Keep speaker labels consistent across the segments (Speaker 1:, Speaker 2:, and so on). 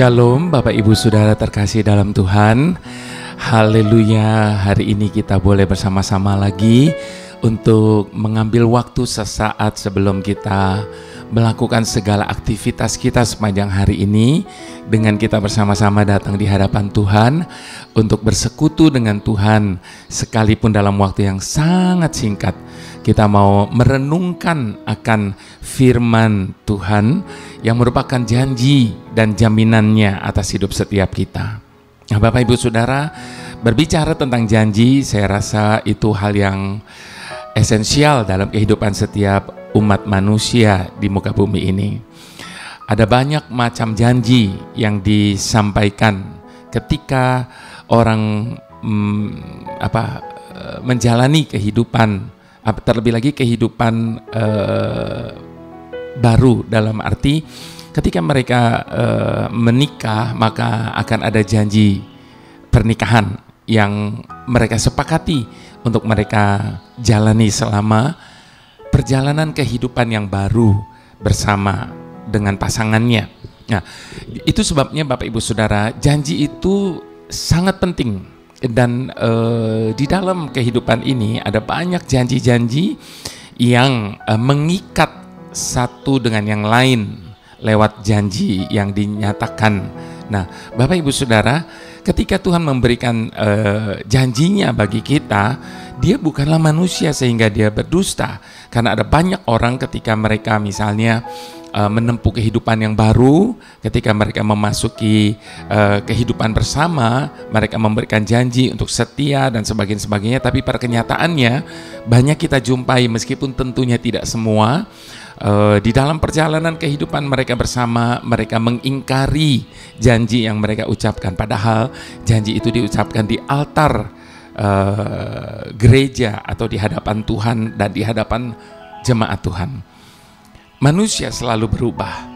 Speaker 1: Shalom Bapak Ibu Saudara terkasih dalam Tuhan. Haleluya Hari ini kita boleh bersama-sama lagi Untuk mengambil waktu sesaat sebelum kita Melakukan segala aktivitas kita sepanjang hari ini Dengan kita bersama-sama datang di hadapan Tuhan Untuk bersekutu dengan Tuhan Sekalipun dalam waktu yang sangat singkat kita mau merenungkan akan firman Tuhan yang merupakan janji dan jaminannya atas hidup setiap kita. Nah, Bapak Ibu Saudara, berbicara tentang janji, saya rasa itu hal yang esensial dalam kehidupan setiap umat manusia di muka bumi ini. Ada banyak macam janji yang disampaikan ketika orang hmm, apa eh, menjalani kehidupan terlebih lagi kehidupan uh, baru dalam arti ketika mereka uh, menikah maka akan ada janji pernikahan yang mereka sepakati untuk mereka jalani selama perjalanan kehidupan yang baru bersama dengan pasangannya. Nah, itu sebabnya Bapak Ibu Saudara, janji itu sangat penting dan uh, di dalam kehidupan ini ada banyak janji-janji yang uh, mengikat satu dengan yang lain lewat janji yang dinyatakan. Nah, Bapak Ibu Saudara, ketika Tuhan memberikan uh, janjinya bagi kita, dia bukanlah manusia sehingga dia berdusta. Karena ada banyak orang ketika mereka misalnya uh, menempuh kehidupan yang baru, ketika mereka memasuki uh, kehidupan bersama, mereka memberikan janji untuk setia dan sebagainya sebagainya, tapi pada kenyataannya banyak kita jumpai meskipun tentunya tidak semua uh, di dalam perjalanan kehidupan mereka bersama, mereka mengingkari janji yang mereka ucapkan padahal janji itu diucapkan di altar uh, gereja atau di hadapan Tuhan dan di hadapan jemaat Tuhan manusia selalu berubah.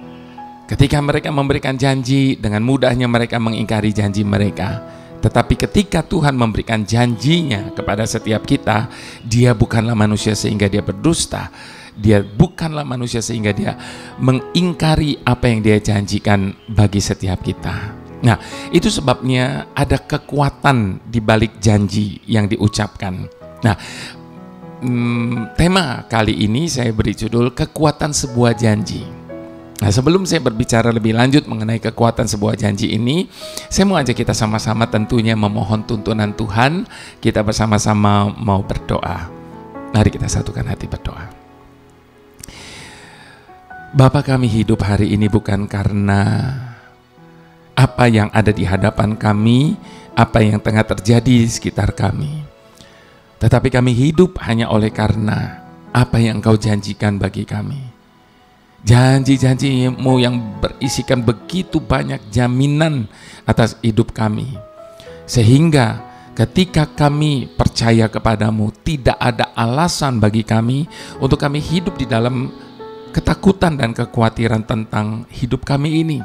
Speaker 1: Ketika mereka memberikan janji, dengan mudahnya mereka mengingkari janji mereka. Tetapi ketika Tuhan memberikan janjinya kepada setiap kita, dia bukanlah manusia sehingga dia berdusta. Dia bukanlah manusia sehingga dia mengingkari apa yang dia janjikan bagi setiap kita. Nah, itu sebabnya ada kekuatan di balik janji yang diucapkan. Nah, hmm, tema kali ini saya beri judul kekuatan sebuah janji. Nah, sebelum saya berbicara lebih lanjut mengenai kekuatan sebuah janji ini, saya mau ajak kita sama-sama tentunya memohon tuntunan Tuhan. Kita bersama-sama mau berdoa. Mari kita satukan hati berdoa. Bapa kami hidup hari ini bukan karena apa yang ada di hadapan kami, apa yang tengah terjadi di sekitar kami tetapi kami hidup hanya oleh karena apa yang engkau janjikan bagi kami. Janji-janjimu yang berisikan begitu banyak jaminan atas hidup kami. Sehingga ketika kami percaya kepadamu, tidak ada alasan bagi kami untuk kami hidup di dalam ketakutan dan kekhawatiran tentang hidup kami ini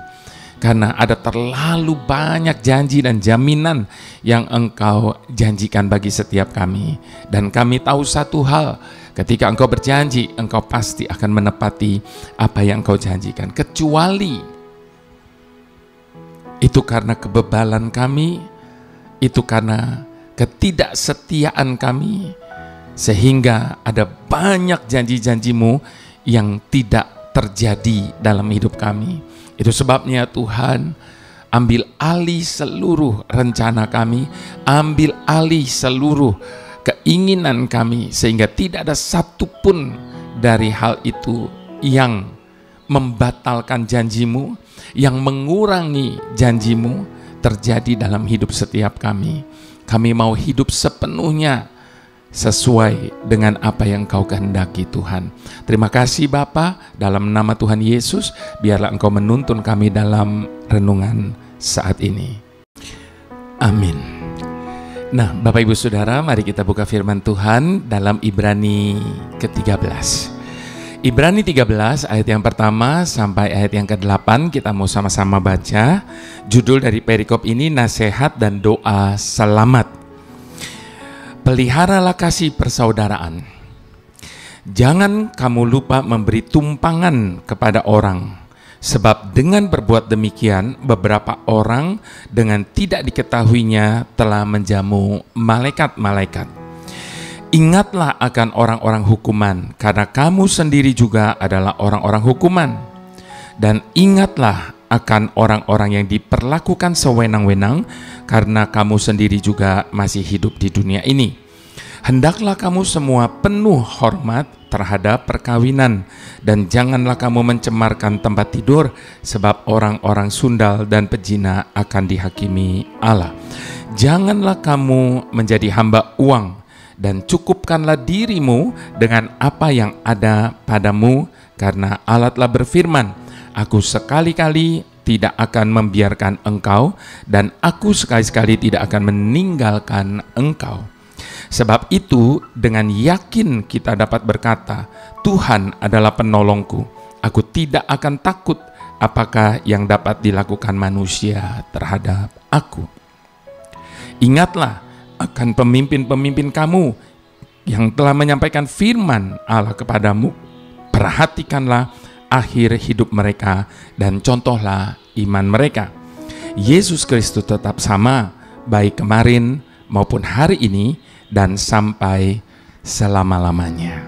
Speaker 1: karena ada terlalu banyak janji dan jaminan yang engkau janjikan bagi setiap kami. Dan kami tahu satu hal, ketika engkau berjanji, engkau pasti akan menepati apa yang engkau janjikan. Kecuali itu karena kebebalan kami, itu karena ketidaksetiaan kami, sehingga ada banyak janji-janjimu yang tidak terjadi dalam hidup kami. Itu sebabnya Tuhan ambil alih seluruh rencana kami, ambil alih seluruh keinginan kami sehingga tidak ada satupun dari hal itu yang membatalkan janjimu, yang mengurangi janjimu terjadi dalam hidup setiap kami. Kami mau hidup sepenuhnya sesuai dengan apa yang kau kehendaki Tuhan. Terima kasih Bapa dalam nama Tuhan Yesus, biarlah engkau menuntun kami dalam renungan saat ini. Amin. Nah, Bapak Ibu Saudara, mari kita buka firman Tuhan dalam Ibrani ke-13. Ibrani 13 ayat yang pertama sampai ayat yang ke-8 kita mau sama-sama baca. Judul dari perikop ini nasihat dan doa selamat peliharalah kasih persaudaraan. Jangan kamu lupa memberi tumpangan kepada orang, Sebab dengan berbuat demikian, beberapa orang dengan tidak diketahuinya telah menjamu malaikat-malaikat. Ingatlah akan orang-orang hukuman, karena kamu sendiri juga adalah orang-orang hukuman. Dan ingatlah akan orang-orang yang diperlakukan sewenang-wenang, karena kamu sendiri juga masih hidup di dunia ini. Hendaklah kamu semua penuh hormat terhadap perkawinan dan janganlah kamu mencemarkan tempat tidur sebab orang-orang sundal dan pejina akan dihakimi Allah. Janganlah kamu menjadi hamba uang dan cukupkanlah dirimu dengan apa yang ada padamu karena Allah telah berfirman, aku sekali-kali tidak akan membiarkan engkau dan aku sekali-sekali tidak akan meninggalkan engkau. Sebab itu dengan yakin kita dapat berkata, Tuhan adalah penolongku. Aku tidak akan takut apakah yang dapat dilakukan manusia terhadap aku. Ingatlah akan pemimpin-pemimpin kamu yang telah menyampaikan firman Allah kepadamu. Perhatikanlah akhir hidup mereka dan contohlah iman mereka. Yesus Kristus tetap sama, baik kemarin maupun hari ini, dan sampai selama-lamanya.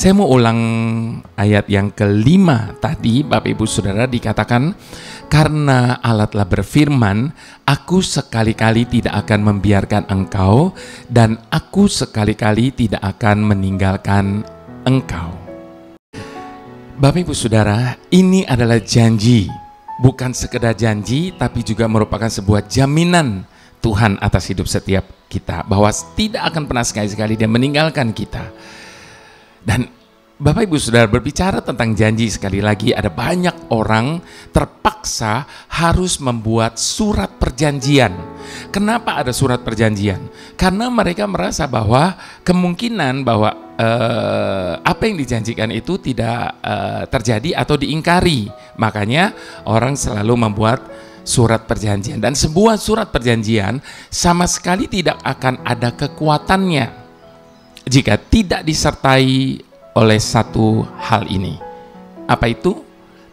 Speaker 1: Saya mau ulang ayat yang kelima tadi, Bapak Ibu Saudara dikatakan, karena Allah berfirman, aku sekali-kali tidak akan membiarkan engkau dan aku sekali-kali tidak akan meninggalkan engkau. Bapak Ibu Saudara, ini adalah janji, bukan sekedar janji tapi juga merupakan sebuah jaminan Tuhan atas hidup setiap kita bahwa tidak akan pernah sekali-sekali dia meninggalkan kita. Dan Bapak Ibu Saudara berbicara tentang janji sekali lagi ada banyak orang terpaksa harus membuat surat perjanjian. Kenapa ada surat perjanjian? Karena mereka merasa bahwa kemungkinan bahwa eh, apa yang dijanjikan itu tidak eh, terjadi atau diingkari. Makanya orang selalu membuat surat perjanjian dan sebuah surat perjanjian sama sekali tidak akan ada kekuatannya jika tidak disertai oleh satu hal ini. Apa itu?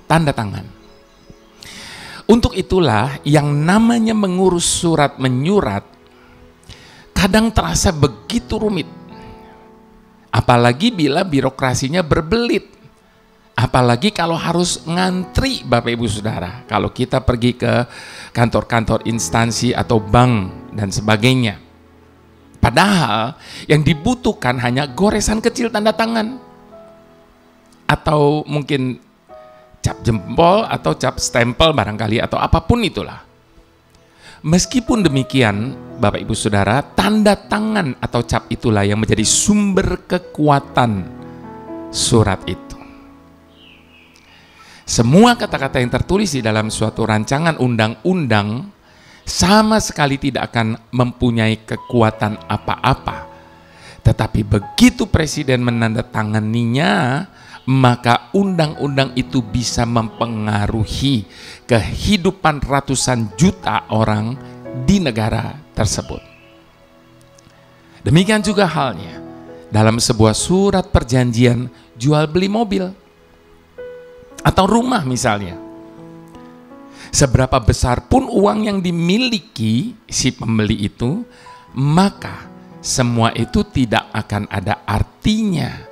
Speaker 1: Tanda tangan. Untuk itulah yang namanya mengurus surat menyurat kadang terasa begitu rumit. Apalagi bila birokrasinya berbelit Apalagi kalau harus ngantri Bapak Ibu Saudara. Kalau kita pergi ke kantor-kantor instansi atau bank dan sebagainya. Padahal yang dibutuhkan hanya goresan kecil tanda tangan. Atau mungkin cap jempol atau cap stempel barangkali atau apa pun itulah. Meskipun demikian, Bapak Ibu Saudara, tanda tangan atau cap itulah yang menjadi sumber kekuatan surat itu. Semua kata-kata yang tertulis di dalam suatu rancangan undang-undang sama sekali tidak akan mempunyai kekuatan apa-apa. Tetapi begitu presiden menandatanganinya, maka undang-undang itu bisa mempengaruhi kehidupan ratusan juta orang di negara tersebut. Demikian juga halnya dalam sebuah surat perjanjian jual beli mobil atau rumah misalnya. Seberapa besar pun uang yang dimiliki si pembeli itu, maka semua itu tidak akan ada artinya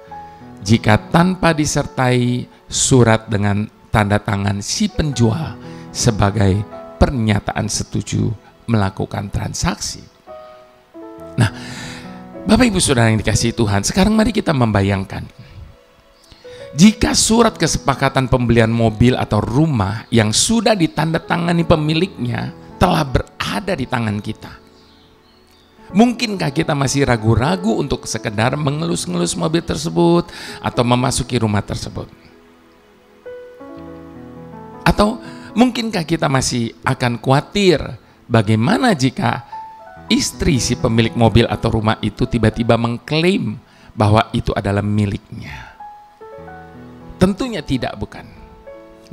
Speaker 1: jika tanpa disertai surat dengan tanda tangan si penjual sebagai pernyataan setuju melakukan transaksi. Nah, Bapak Ibu Saudara yang dikasihi Tuhan, sekarang mari kita membayangkan jika surat kesepakatan pembelian mobil atau rumah yang sudah ditandatangani pemiliknya telah berada di tangan kita. Mungkinkah kita masih ragu-ragu untuk sekedar mengelus-ngelus mobil tersebut atau memasuki rumah tersebut? Atau mungkinkah kita masih akan khawatir bagaimana jika istri si pemilik mobil atau rumah itu tiba-tiba mengklaim bahwa itu adalah miliknya? Tentunya tidak, bukan.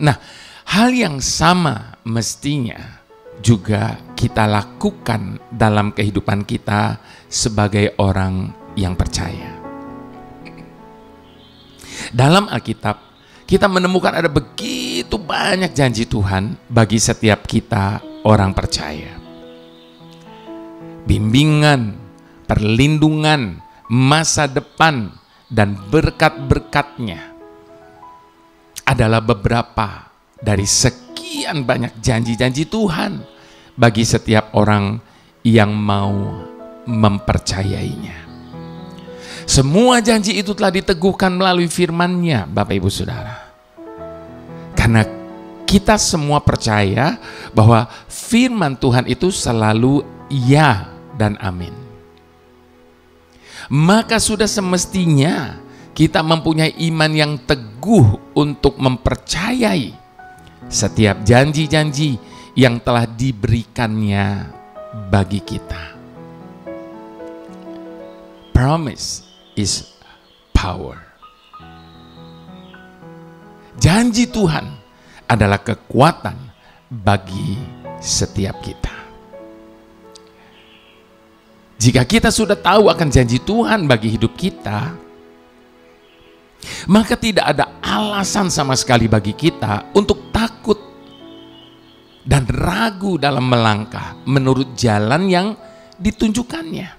Speaker 1: Nah, hal yang sama mestinya juga kita lakukan dalam kehidupan kita sebagai orang yang percaya. Dalam Alkitab, kita menemukan ada begitu banyak janji Tuhan bagi setiap kita orang percaya. Bimbingan, perlindungan, masa depan, dan berkat-berkatnya adalah beberapa dari sekian banyak janji-janji Tuhan bagi setiap orang yang mau mempercayainya. Semua janji itu telah diteguhkan melalui firman-Nya, Bapak Ibu Saudara. Karena kita semua percaya bahwa firman Tuhan itu selalu ya dan amin. Maka sudah semestinya kita mempunyai iman yang teguh untuk mempercayai setiap janji-janji yang telah diberikannya bagi kita. Promise is power. Janji Tuhan adalah kekuatan bagi setiap kita. Jika kita sudah tahu akan janji Tuhan bagi hidup kita, maka tidak ada alasan sama sekali bagi kita untuk takut dan ragu dalam melangkah menurut jalan yang ditunjukkannya.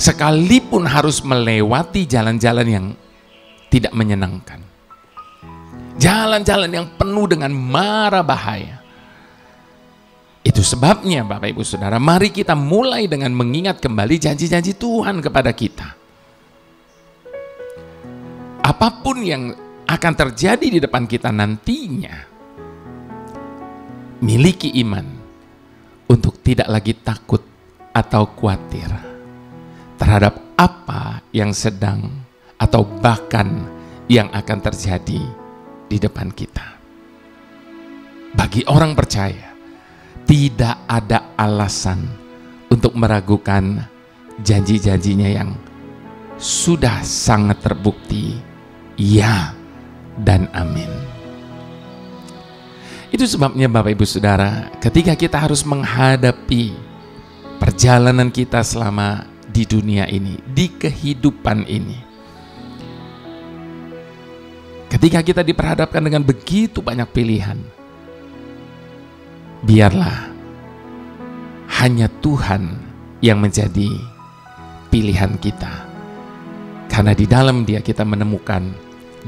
Speaker 1: Sekalipun harus melewati jalan-jalan yang tidak menyenangkan. Jalan-jalan yang penuh dengan mara bahaya. Itu sebabnya Bapak Ibu Saudara, mari kita mulai dengan mengingat kembali janji-janji Tuhan kepada kita. Apa pun yang akan terjadi di depan kita nantinya, miliki iman untuk tidak lagi takut atau khawatir terhadap apa yang sedang atau bahkan yang akan terjadi di depan kita. Bagi orang percaya, tidak ada alasan untuk meragukan janji-janjinya yang sudah sangat terbukti ya dan amin. Itu sebabnya Bapak Ibu Saudara, ketika kita harus menghadapi perjalanan kita selama di dunia ini, di kehidupan ini. Ketika kita diperhadapkan dengan begitu banyak pilihan, biarlah hanya Tuhan yang menjadi pilihan kita. Karena di dalam dia kita menemukan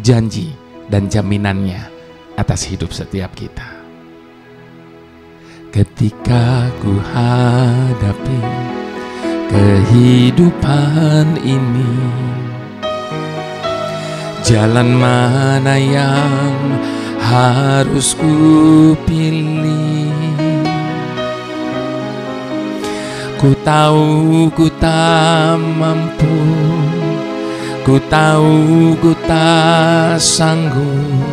Speaker 1: janji dan jaminannya atas hidup setiap kita. Ketika ku hadapi kehidupan ini Jalan mana yang harus ku pilih Ku tahu ku tak mampu Ku tahu ku tak sanggup.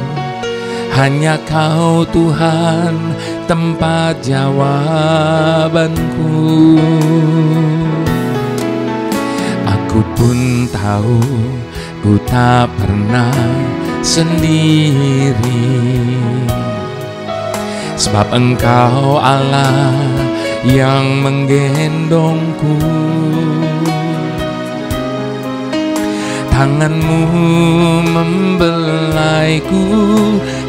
Speaker 1: Hanya kau Tuhan tempat jawabanku. Aku pun tahu ku tak pernah sendiri. Sebab engkau Allah yang menggendongku Tanganmu membelaiku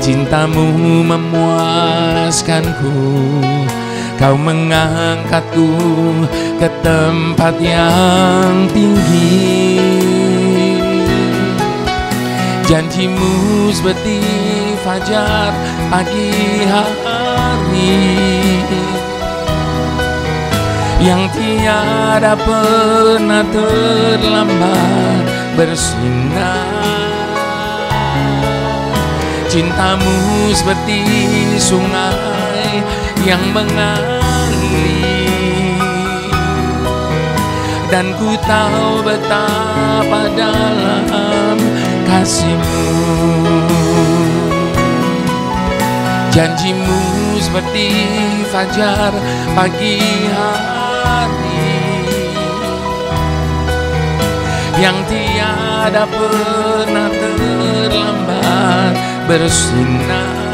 Speaker 1: Cintamu memuaskanku. Kau mengangkatku ke tempat yang tinggi. Janjimu seperti fajar pagi hari Yang tiada pernah terlambat bersinar. Cintamu seperti sungai yang mengalir. Dan ku tahu betapa dalam kasihmu. Janjimu seperti fajar pagi hari Yang tiada pernah terlambat bersinar.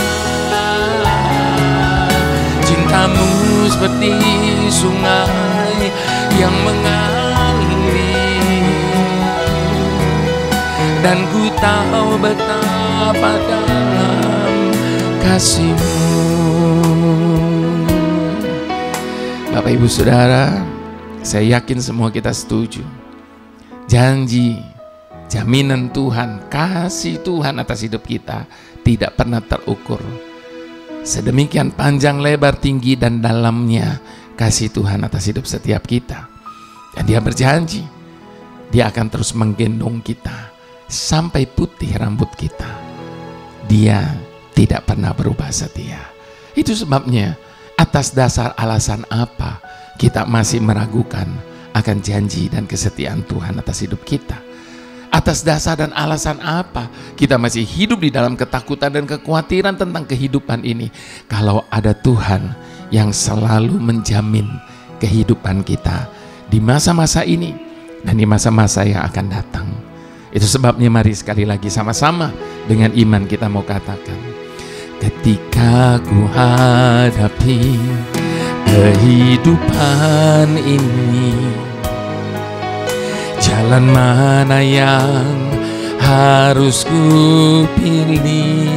Speaker 1: Cintamu seperti sungai yang mengalir. Dan ku tahu betapa dalam kasihmu Bapak Ibu Saudara saya yakin semua kita setuju janji jaminan Tuhan kasih Tuhan atas hidup kita tidak pernah terukur sedemikian panjang lebar tinggi dan dalamnya kasih Tuhan atas hidup setiap kita dan dia berjanji dia akan terus menggendong kita sampai putih rambut kita. Dia tidak pernah berubah setia. Itu sebabnya atas dasar alasan apa kita masih meragukan akan janji dan kesetiaan Tuhan atas hidup kita. Atas dasar dan alasan apa kita masih hidup di dalam ketakutan dan kekhawatiran tentang kehidupan ini. Kalau ada Tuhan yang selalu menjamin kehidupan kita di masa-masa ini dan di masa-masa yang akan datang. Itu sebabnya mari sekali lagi sama-sama dengan iman kita mau katakan. Ketika ku hadapi kehidupan ini Jalan mana yang harus ku pilih?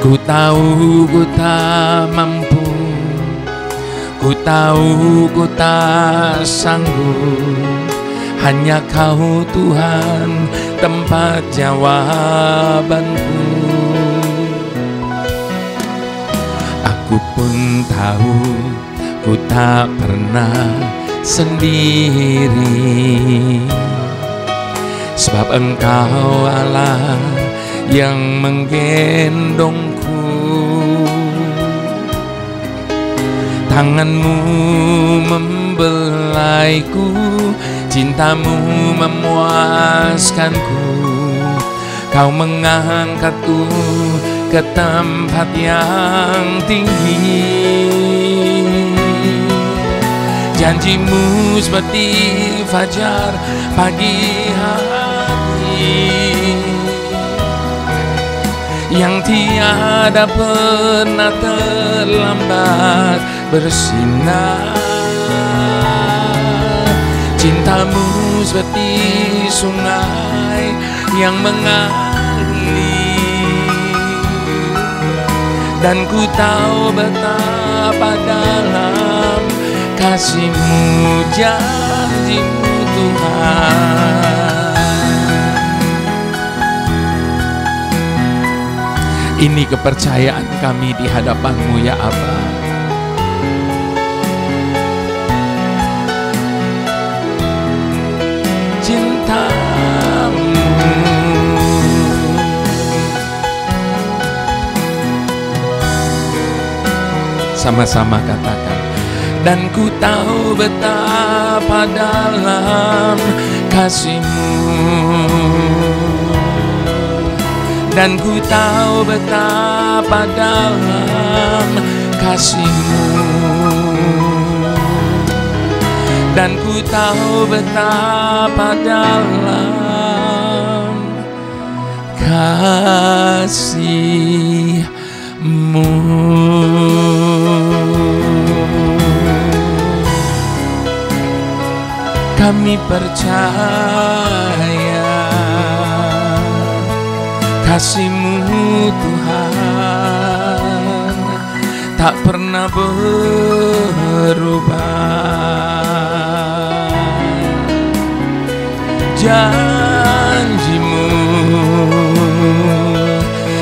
Speaker 1: Ku tahu ku tak mampu Ku tahu ku tak sanggup hanya kau Tuhan tempat jawabanku. Aku pun tahu ku tak pernah sendiri. Sebab engkau Allah yang menggendongku. Tanganmu membelaiku Cintamu memuaskanku. Kau mengangkatku ke tempat yang tinggi. Janjimu seperti fajar pagi hari. Yang tiada pernah terlambat bersinar Cintamu seperti sungai yang mengalir. Dan ku tahu betapa dalam kasihmu janjimu Tuhan. Ini kepercayaan kami di hadapanmu ya Abah Sama-sama katakan. Dan ku tahu betapa dalam kasihmu. Dan ku tahu betapa dalam kasihmu. Dan ku tahu betapa dalam kasihmu kami percaya. Kasihmu Tuhan tak pernah berubah. Janjimu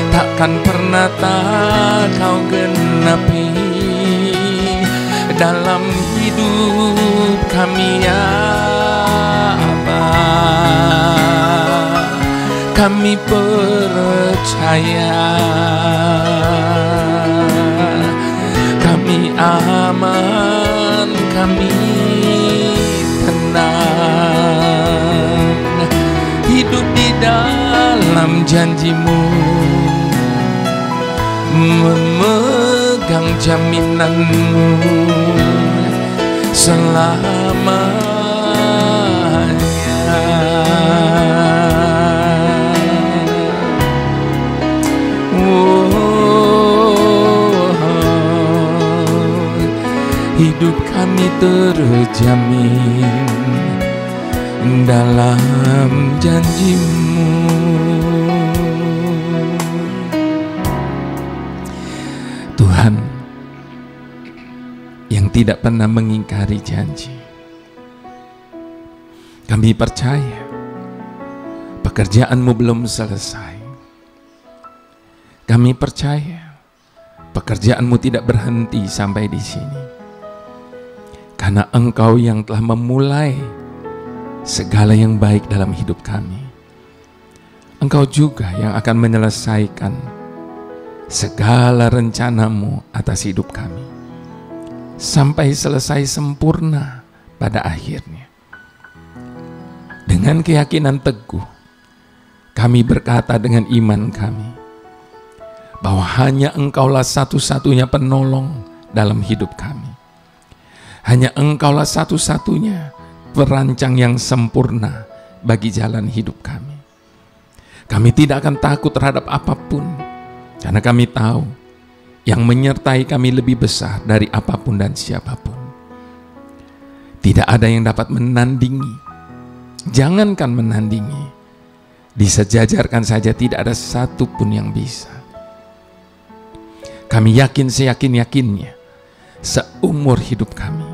Speaker 1: takkan pernah tak kau genapi. Dalam hidup kami ya kami percaya. Kami aman kami tenang. Hidup di dalam janjimu. Memegang jaminanmu. Selama hidup kami terjamin dalam janjimu. Tuhan yang tidak pernah mengingkari janji kami percaya pekerjaanmu belum selesai. Kami percaya pekerjaanmu tidak berhenti sampai di sini karena engkau yang telah memulai segala yang baik dalam hidup kami. Engkau juga yang akan menyelesaikan segala rencanamu atas hidup kami. Sampai selesai sempurna pada akhirnya. Dengan keyakinan teguh, kami berkata dengan iman kami, bahwa hanya engkaulah satu-satunya penolong dalam hidup kami. Hanya engkaulah satu-satunya perancang yang sempurna bagi jalan hidup kami. Kami tidak akan takut terhadap apa pun, karena kami tahu yang menyertai kami lebih besar dari apa pun dan siapa pun. Tidak ada yang dapat menandingi, jangankan menandingi, disejajarkan saja tidak ada satupun yang bisa. Kami yakin seyakin-yakinnya, seumur hidup kami,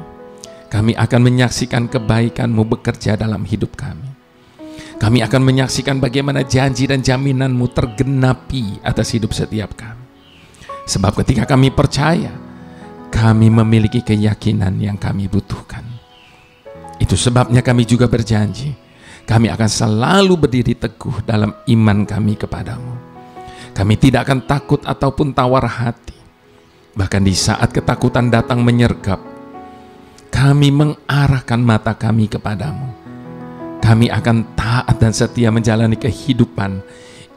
Speaker 1: kami akan menyaksikan kebaikanmu bekerja dalam hidup kami. Kami akan menyaksikan bagaimana janji dan jaminanmu tergenapi atas hidup setiap kami. Sebab ketika kami percaya, kami memiliki keyakinan yang kami butuhkan. Itu sebabnya kami juga berjanji, kami akan selalu berdiri teguh dalam iman kami kepadamu. Kami tidak akan takut ataupun tawar hati. Bahkan di saat ketakutan datang menyergap, kami mengarahkan mata kami kepadamu. Kami akan taat dan setia menjalani kehidupan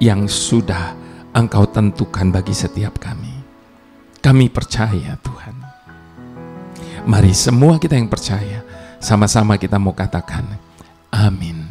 Speaker 1: yang sudah Engkau tentukan bagi setiap kami. Kami percaya Tuhan. Mari semua kita yang percaya, sama-sama kita mau katakan, amin.